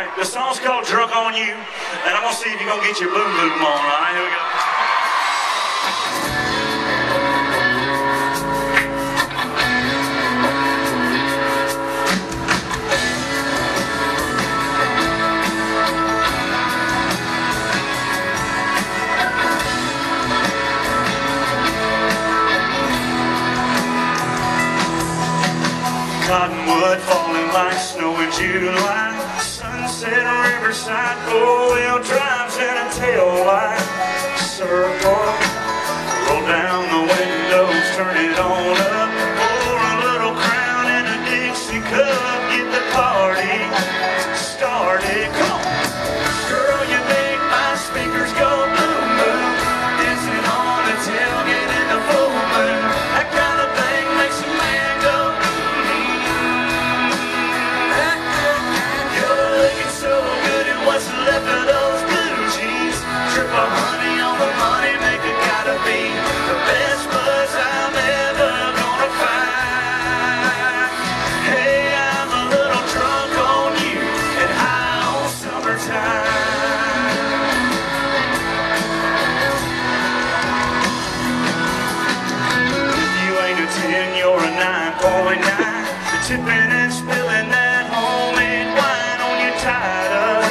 right, the song's called Drunk on You, and I'm gonna see if you're gonna get your boom boom on, all right? Here we go. Cottonwood falling like snow in July side four-wheel oh, drives and a tail light circle. Roll down the windows, turn it on. and I, the tipping and spilling that homemade wine on your tied-up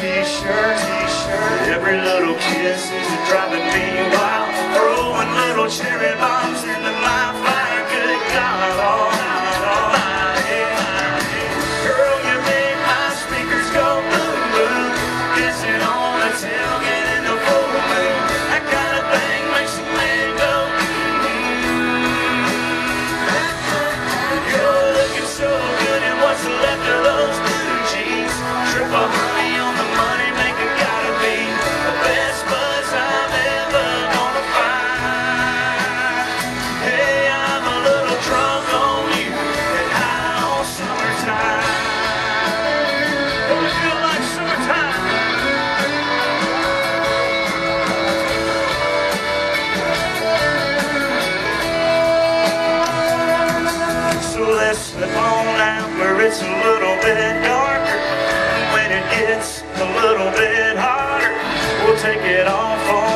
t-shirt, t-shirt. Every little kiss is driving me wild, throwing little cherry bombs in the off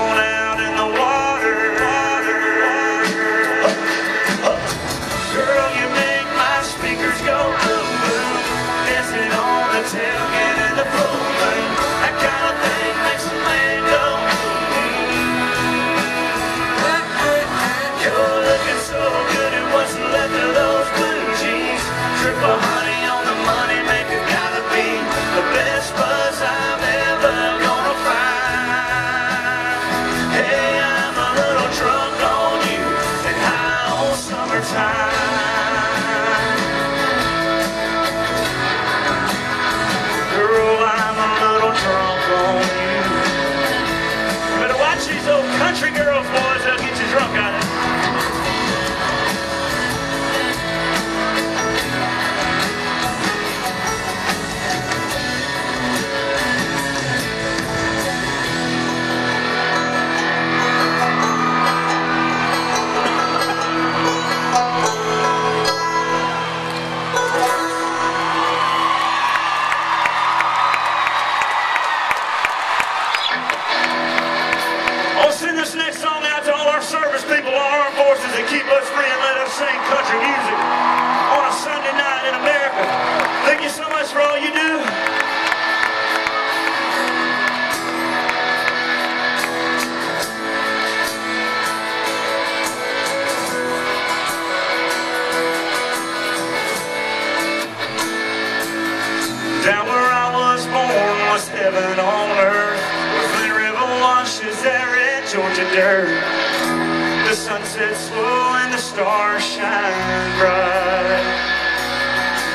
the dirt. The sun sets slow and the stars shine bright.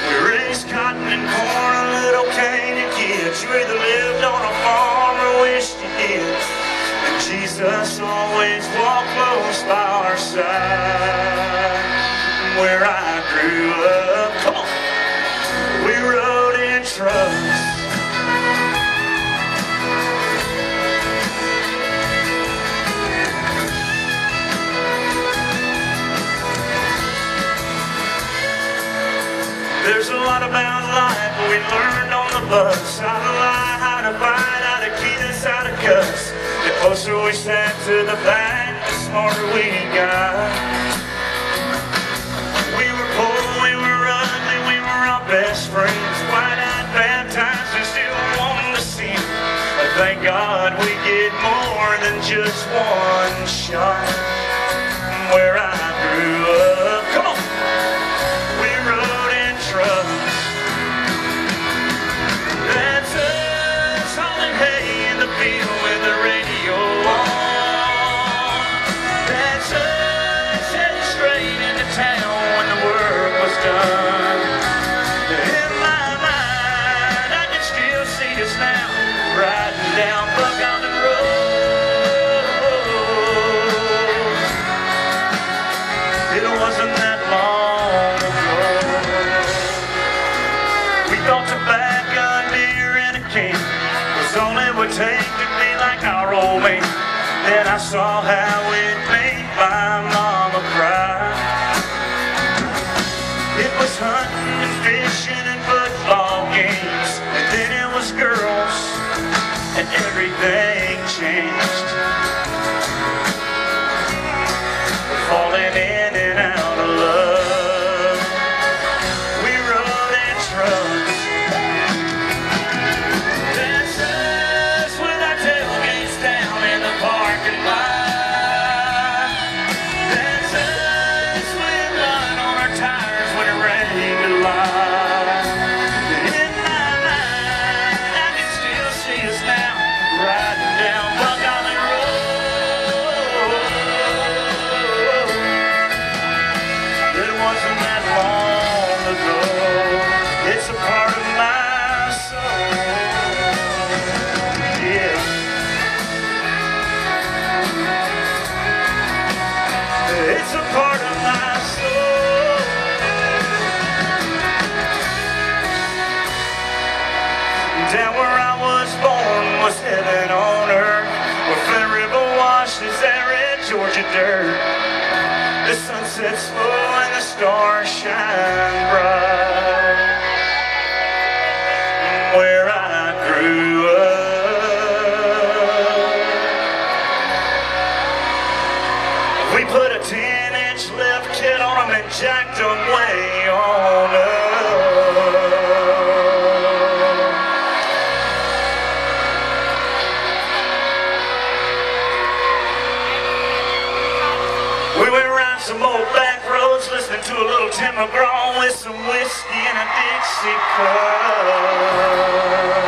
We raise cotton and corn, a little cane to get. You either lived on a farm or wished you did. And Jesus always walked close by our side. Where I grew up. about life we learned on the bus. How to lie, how to fight, how to keep us how to cuss. The closer we sat to the back, the smarter we got. We were poor, we were ugly, we were our best friends. White-eyed, bad times, we still wanted to see. But thank God we get more than just one shot. Where I grew up king was all it would take to be like our old man. Then I saw how it made my mama cry. It was hunting and fishing and football games, and then it was girls, and everything changed. Tim McGraw with some whiskey and a Dixie cup.